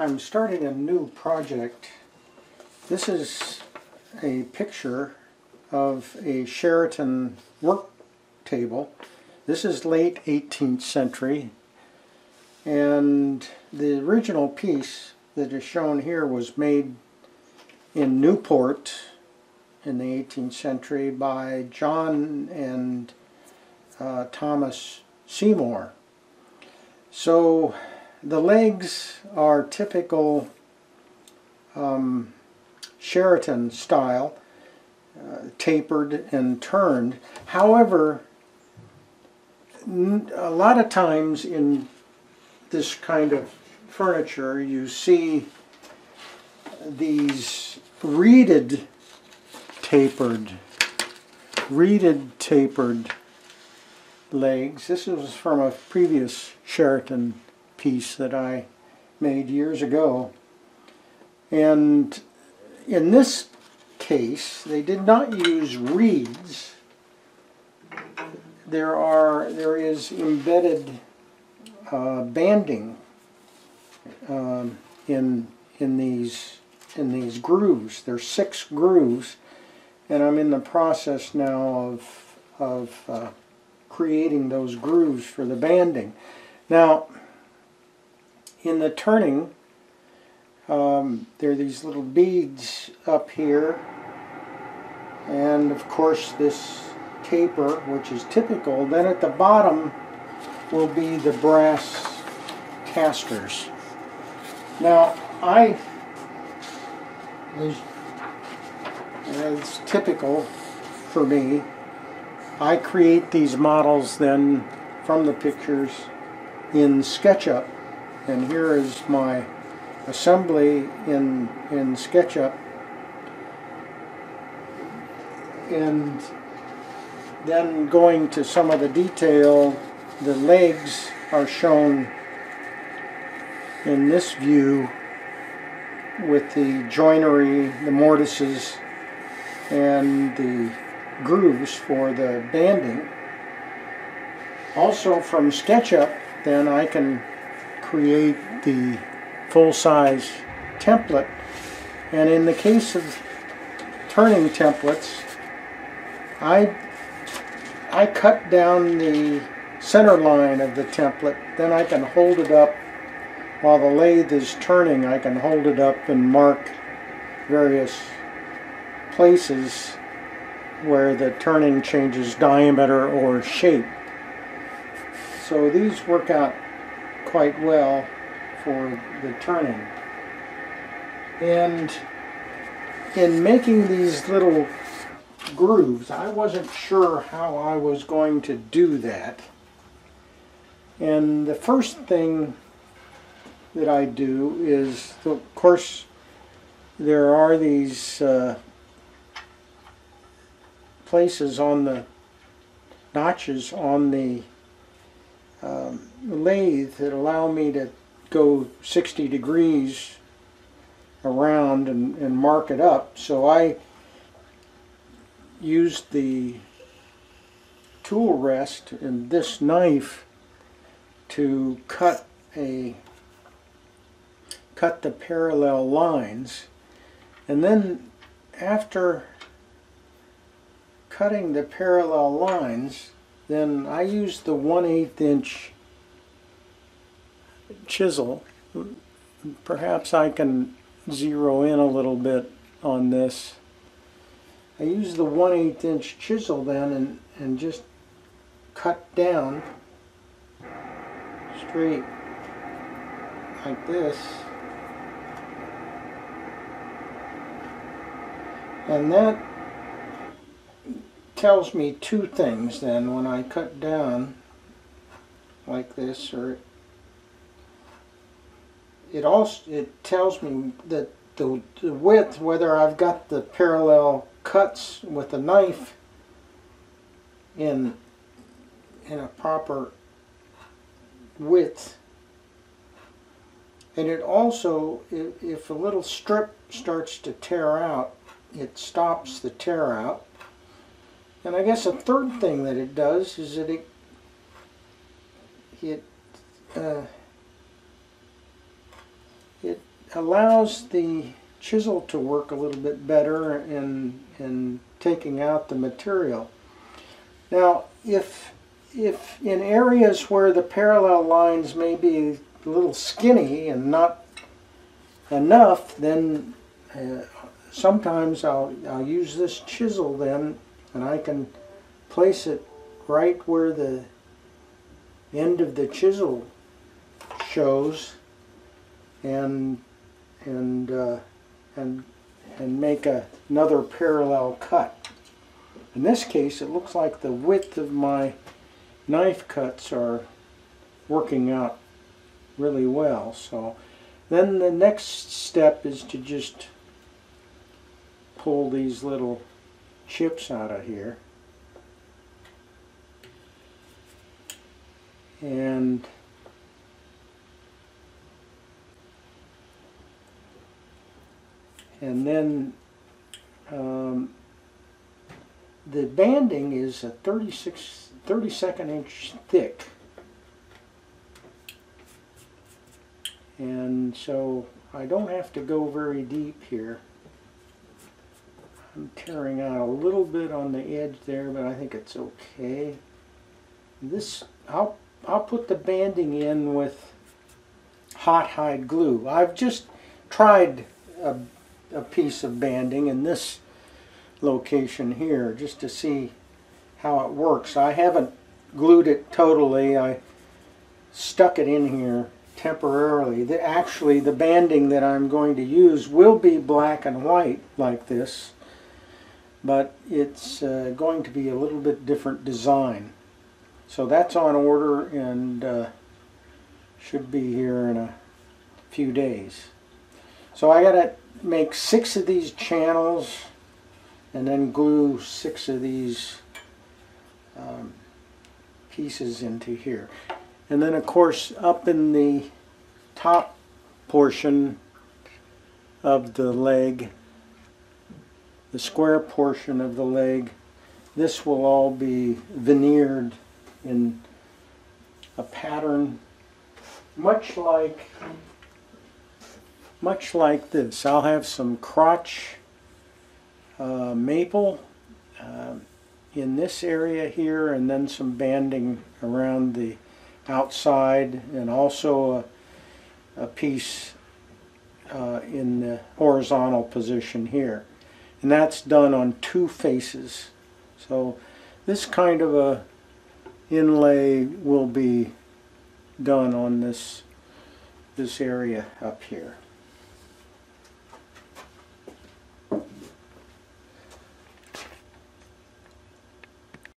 I'm starting a new project. This is a picture of a Sheraton work table. This is late 18th century and the original piece that is shown here was made in Newport in the 18th century by John and uh, Thomas Seymour. So the legs are typical um, Sheraton style, uh, tapered and turned. However, a lot of times in this kind of furniture you see these reeded tapered reeded tapered legs. This was from a previous Sheraton piece that I made years ago. And in this case, they did not use reeds. There are there is embedded uh, banding um, in in these in these grooves. There's six grooves, and I'm in the process now of of uh, creating those grooves for the banding. Now, in the turning, um, there are these little beads up here, and of course this taper, which is typical. Then at the bottom will be the brass casters. Now, I, as, as typical for me, I create these models then from the pictures in SketchUp and here is my assembly in in SketchUp and then going to some of the detail the legs are shown in this view with the joinery, the mortises, and the grooves for the banding. Also from SketchUp, then I can create the full-size template. And in the case of turning templates, I, I cut down the center line of the template. Then I can hold it up while the lathe is turning. I can hold it up and mark various places where the turning changes diameter or shape. So these work out quite well for the turning. And in making these little grooves, I wasn't sure how I was going to do that. And the first thing that I do is, of course, there are these uh, places on the notches on the um, lathe that allow me to go 60 degrees around and, and mark it up. So I used the tool rest in this knife to cut a cut the parallel lines and then after cutting the parallel lines, then I use the 1 8 inch chisel. Perhaps I can zero in a little bit on this. I use the 1 8 inch chisel then and, and just cut down straight like this. And that tells me two things then when I cut down like this or it also it tells me that the, the width whether I've got the parallel cuts with the knife in in a proper width. And it also if, if a little strip starts to tear out it stops the tear out. And I guess a third thing that it does is that it it uh, it allows the chisel to work a little bit better in in taking out the material. Now, if if in areas where the parallel lines may be a little skinny and not enough, then uh, sometimes I'll, I'll use this chisel then and I can place it right where the end of the chisel shows and and uh, and and make a, another parallel cut. In this case it looks like the width of my knife cuts are working out really well so then the next step is to just pull these little chips out of here. And and then um, the banding is a 36 32nd inch thick. And so I don't have to go very deep here. I'm tearing out a little bit on the edge there but I think it's okay. This I'll I'll put the banding in with hot hide glue. I've just tried a, a piece of banding in this location here just to see how it works I haven't glued it totally I stuck it in here temporarily. The, actually, the banding that I'm going to use will be black and white like this, but it's uh, going to be a little bit different design. So that's on order and uh, should be here in a few days. So I got to make six of these channels and then glue six of these um, pieces into here. And then of course up in the top portion of the leg, the square portion of the leg, this will all be veneered in a pattern much like much like this. I'll have some crotch uh, maple uh, in this area here and then some banding around the outside and also a, a piece uh, in the horizontal position here. And that's done on two faces. So this kind of a inlay will be done on this this area up here.